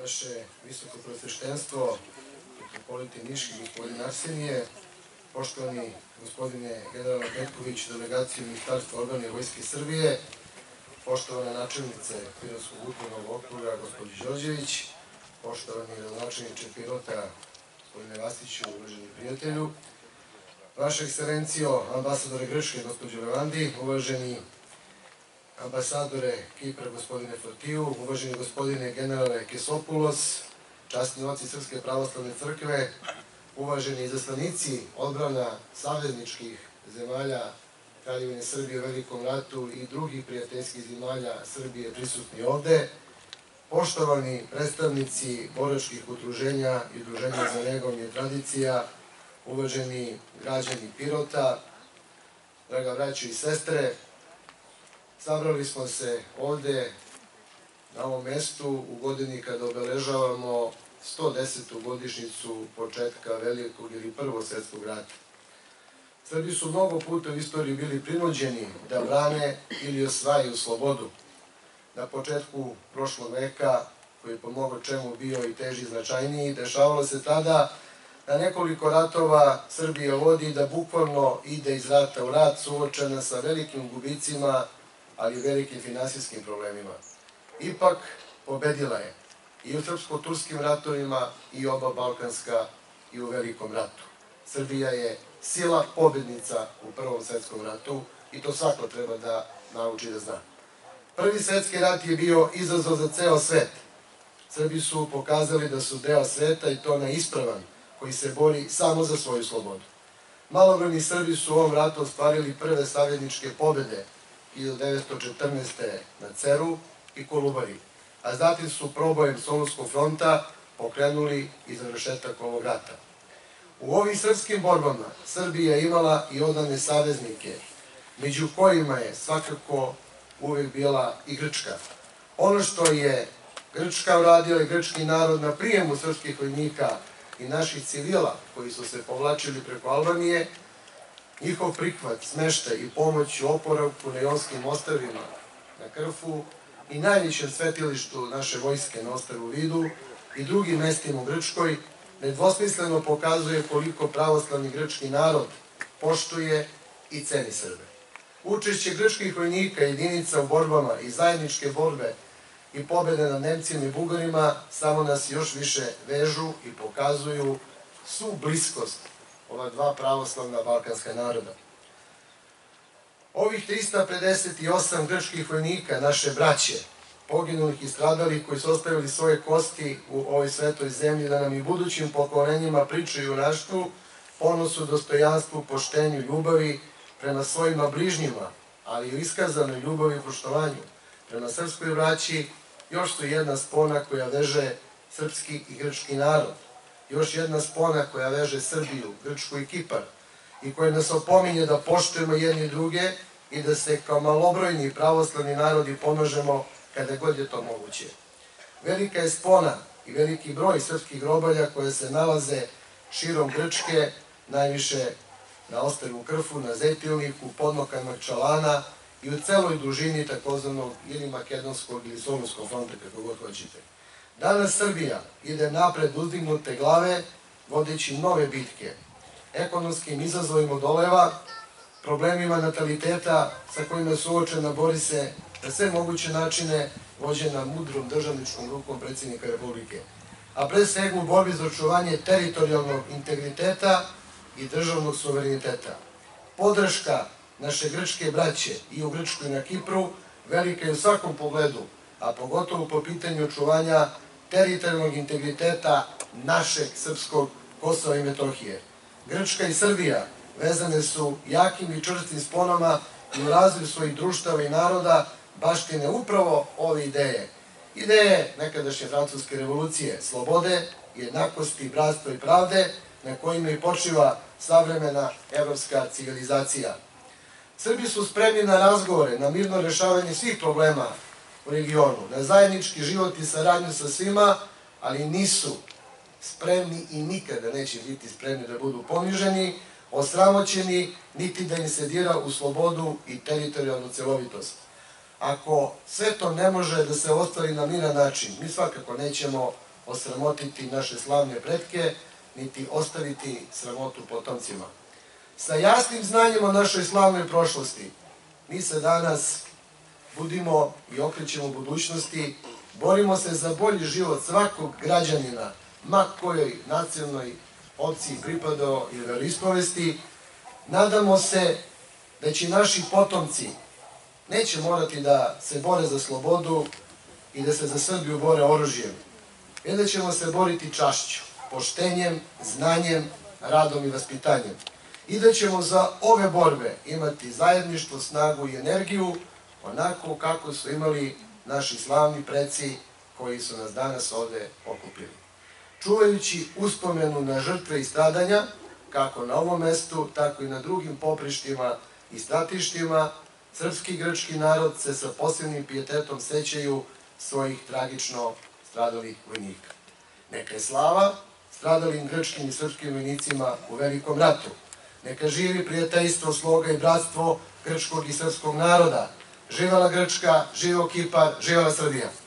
vaše visoko prosveštenstvo, metropoliti Niški, gospodin Arsenije, poštovani gospodine general Petković, delegaciju Ministarstva odbrane Vojske Srbije, poštovana načelnice Pirovskog upravnog okruga, gospođi Đorđević, poštovani gradonačelniče Pirota, gospodine Vasiću, uvaženi prijatelju, Vaša ekscelencijo, ambasadore Grčke, gospođo Levandi, uvaženi ambasadore Kipra, gospodine Fortiju, uvaženi gospodine generale Kesopulos, častni oci Srpske pravoslavne crkve, uvaženi izaslanici odbrana savezničkih zemalja Kraljevine Srbije u Velikom ratu i drugih prijateljskih zemalja Srbije prisutni ovde, poštovani predstavnici boračkih udruženja i udruženja za negovanje tradicija, uvaženi građani Pirota, draga braćo i sestre, sabrali smo se ovde na ovom mestu u godini kada obeležavamo 110. godišnicu početka Velikog ili Prvog svetskog rata. Srbi su mnogo puta u istoriji bili prinuđeni da brane ili osvajaju slobodu. Na početku prošlog veka, koji je po mnogo čemu bio i teži značajniji, dešavalo se tada da nekoliko ratova Srbija vodi da bukvalno ide iz rata u rat suočena sa velikim gubicima, ali velikim finansijskim problemima. Ipak pobedila je i u srpsko-turskim ratovima i oba balkanska i u velikom ratu. Srbija je sila pobednica u Prvom svetskom ratu i to svako treba da nauči da zna. Prvi svetski rat je bio izazov za ceo svet. Srbi su pokazali da su deo sveta i to na ispravan, koji se bori samo za svoju slobodu. Malobrani Srbi su u ovom ratu ostvarili prve savjedničke pobede 1914. na Ceru i Kolubari, a zatim su probojem Solunskog fronta pokrenuli i završetak ovog rata. U ovim srpskim borbama Srbija imala i odane saveznike, među kojima je svakako uvek bila i Grčka. Ono što je Grčka uradila i grčki narod na prijemu srpskih vojnika i naših civila koji su se povlačili preko Albanije, njihov prihvat, smeštaj i pomoć u oporavku na Jonskim ostavima na Krfu i najvišem svetilištu naše vojske na ostavu Vidu i drugim mestima u Grčkoj nedvosmisleno pokazuje koliko pravoslavni grčki narod poštuje i ceni Srbe. Učešće grčkih vojnika jedinica u borbama i zajedničke borbe i pobede nad Nemcima i Bugarima samo nas još više vežu i pokazuju svu bliskost ova dva pravoslavna balkanska naroda. Ovih 358 grčkih vojnika, naše braće, poginulih i stradalih koji su ostavili svoje kosti u ovoj svetoj zemlji da nam i budućim pokolenjima pričaju naštvu, ponosu, dostojanstvu, poštenju, ljubavi prema svojima bližnjima, ali i iskazanoj ljubavi i poštovanju prema srpskoj braći, još su jedna spona koja veže srpski i grčki narod, još jedna spona koja veže Srbiju, Grčku i Kipar i koja nas opominje da poštujemo jedni druge i da se kao malobrojni pravoslavni narodi pomažemo kada god je to moguće. Velika je spona i veliki broj srpskih grobalja koje se nalaze širom Grčke, najviše na ostavu Krfu, na Zetilniku, podnokama Čalana i u celoj dužini takozvanog ili makedonskog ili solunskog fronta, kako god hoćete. Danas Srbija ide napred uzdignute glave, vodeći nove bitke, ekonomskim izazovima doleva, problemima nataliteta sa kojima je suočena, bori se na sve moguće načine vođena mudrom državničkom rukom predsjednika Republike, a pre svega u borbi za očuvanje teritorijalnog integriteta i državnog suvereniteta. Podrška naše grčke braće i u Grčkoj i na Kipru velika je u svakom pogledu, a pogotovo po pitanju očuvanja teritorijalnog integriteta našeg srpskog Kosova i Metohije. Grčka i Srbija vezane su jakim i čvrstim sponama i u razvoju svojih društava i naroda baštine upravo ove ideje. Ideje nekadašnje francuske revolucije, slobode, jednakosti, bratstva i pravde, na kojima i počiva savremena evropska civilizacija. Srbi su spremni na razgovore, na mirno rešavanje svih problema u regionu, na zajednički život i saradnju sa svima, ali nisu spremni i nikada neće biti spremni da budu poniženi, osramoćeni, niti da im se dira u slobodu i teritorijalnu celovitost. Ako sve to ne može da se ostvari na miran način, mi svakako nećemo osramotiti naše slavne pretke, niti ostaviti sramotu potomcima. Sa jasnim znanjem o našoj slavnoj prošlosti, mi se danas budimo i okrećemo budućnosti, borimo se za bolji život svakog građanina, ma kojoj nacionalnoj opciji pripadao i veroispovesti, nadamo se da će naši potomci neće morati da se bore za slobodu i da se za Srbiju bore oružjem, već da ćemo se boriti čašću, poštenjem, znanjem, radom i vaspitanjem. I da ćemo za ove borbe imati zajedništvo, snagu i energiju, onako kako su imali naši slavni preci koji su nas danas ovde okupili. Čuvajući uspomenu na žrtve i stradanja, kako na ovom mestu, tako i na drugim poprištima i stratištima, srpski i grčki narod se sa posebnim pijetetom sećaju svojih tragično stradalih vojnika. Neka je slava stradalim grčkim i srpskim vojnicima u velikom ratu. Neka živi prijateljstvo, sloga i bratstvo grčkog i srpskog naroda. Živela Grčka, živo Kipar, živela Srbija.